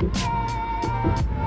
Música